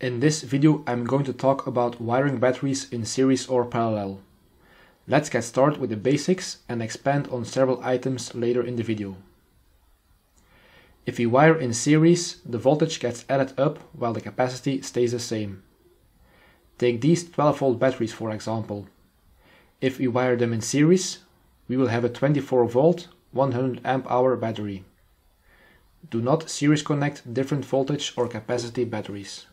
In this video I'm going to talk about wiring batteries in series or parallel. Let's get started with the basics and expand on several items later in the video. If we wire in series, the voltage gets added up while the capacity stays the same. Take these 12 volt batteries for example. If we wire them in series, we will have a 24 volt 100 amp hour battery. Do not series connect different voltage or capacity batteries.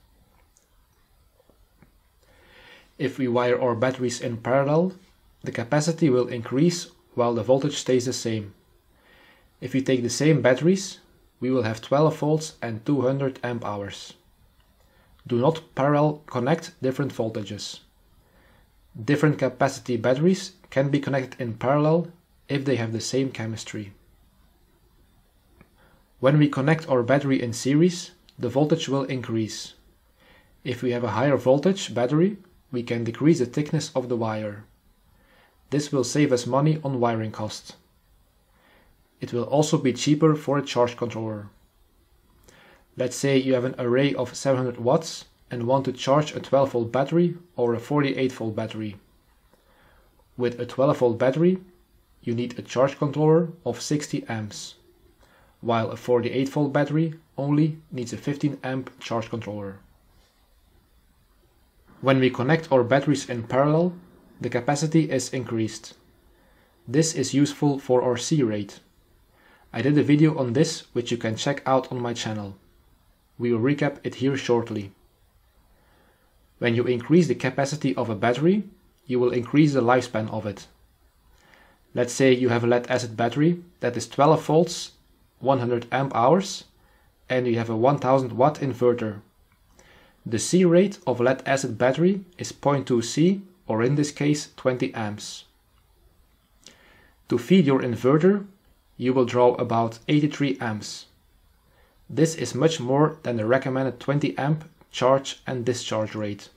If we wire our batteries in parallel, the capacity will increase while the voltage stays the same. If we take the same batteries, we will have 12 volts and 200 amp hours. Do not parallel connect different voltages. Different capacity batteries can be connected in parallel if they have the same chemistry. When we connect our battery in series, the voltage will increase. If we have a higher voltage battery, we can decrease the thickness of the wire. This will save us money on wiring costs. It will also be cheaper for a charge controller. Let's say you have an array of 700 watts and want to charge a 12 volt battery or a 48 volt battery. With a 12 volt battery, you need a charge controller of 60 amps, while a 48 volt battery only needs a 15 amp charge controller. When we connect our batteries in parallel, the capacity is increased. This is useful for our C rate. I did a video on this which you can check out on my channel. We will recap it here shortly. When you increase the capacity of a battery, you will increase the lifespan of it. Let's say you have a lead acid battery that is 12 volts, 100 amp hours, and you have a 1000 watt inverter. The C rate of lead acid battery is 0.2 C, or in this case 20 amps. To feed your inverter, you will draw about 83 amps. This is much more than the recommended 20 amp charge and discharge rate.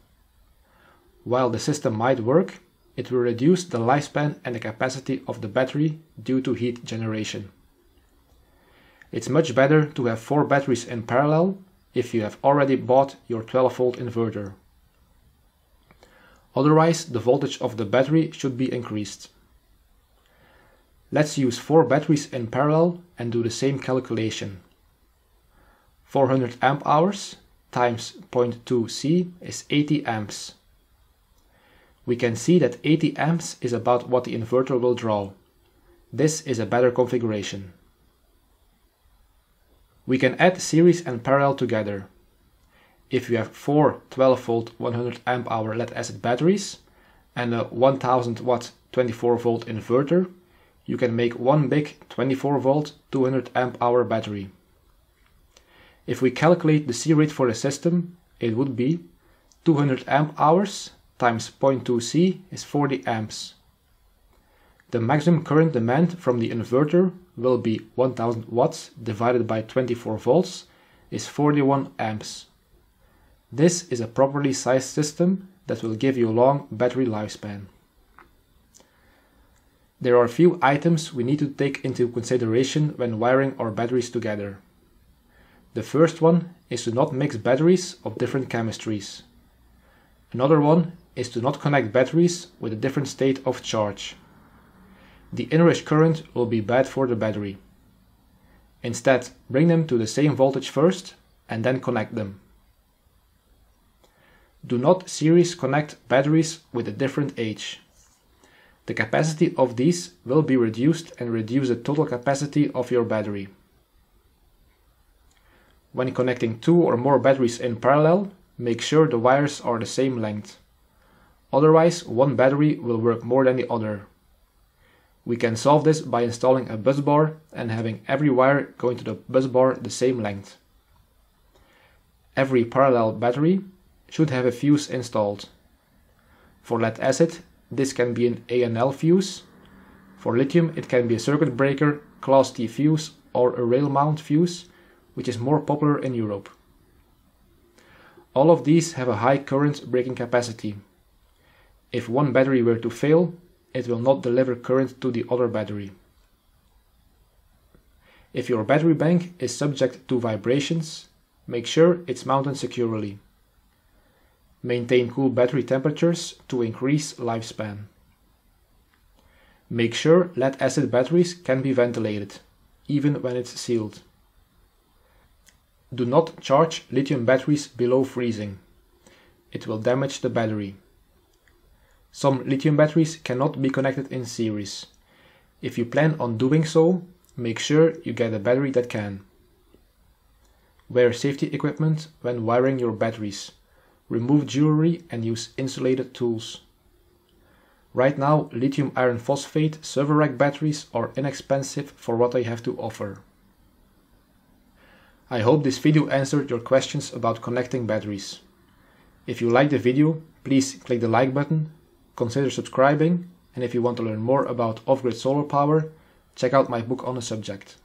While the system might work, it will reduce the lifespan and the capacity of the battery due to heat generation. It's much better to have four batteries in parallel if you have already bought your 12 volt inverter. Otherwise, the voltage of the battery should be increased. Let's use four batteries in parallel and do the same calculation. 400 amp hours times 0.2 C is 80 amps. We can see that 80 amps is about what the inverter will draw. This is a better configuration. We can add series and parallel together. If you have four 12 volt 100 amp hour lead acid batteries and a 1000 watt 24 volt inverter, you can make one big 24 volt 200 amp hour battery. If we calculate the C rate for the system, it would be 200 amp hours times 0.2 C is 40 amps. The maximum current demand from the inverter will be 1000 watts divided by 24 volts is 41 amps. This is a properly sized system that will give you a long battery lifespan. There are a few items we need to take into consideration when wiring our batteries together. The first one is to not mix batteries of different chemistries. Another one is to not connect batteries with a different state of charge. The inrush current will be bad for the battery. Instead, bring them to the same voltage first and then connect them. Do not series connect batteries with a different age. The capacity of these will be reduced and reduce the total capacity of your battery. When connecting two or more batteries in parallel, make sure the wires are the same length. Otherwise, one battery will work more than the other. We can solve this by installing a bus bar and having every wire going to the bus bar the same length. Every parallel battery should have a fuse installed. For lead acid, this can be an ANL fuse. For lithium, it can be a circuit breaker, class T fuse or a rail mount fuse, which is more popular in Europe. All of these have a high current breaking capacity. If one battery were to fail, it will not deliver current to the other battery. If your battery bank is subject to vibrations, make sure it's mounted securely. Maintain cool battery temperatures to increase lifespan. Make sure lead acid batteries can be ventilated, even when it's sealed. Do not charge lithium batteries below freezing. It will damage the battery. Some lithium batteries cannot be connected in series. If you plan on doing so, make sure you get a battery that can. Wear safety equipment when wiring your batteries. Remove jewelry and use insulated tools. Right now, lithium iron phosphate server rack batteries are inexpensive for what they have to offer. I hope this video answered your questions about connecting batteries. If you liked the video, please click the like button consider subscribing, and if you want to learn more about off-grid solar power, check out my book on the subject.